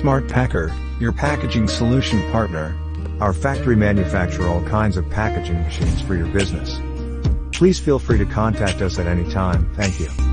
Smart Packer, your packaging solution partner. Our factory manufacture all kinds of packaging machines for your business. Please feel free to contact us at any time. Thank you.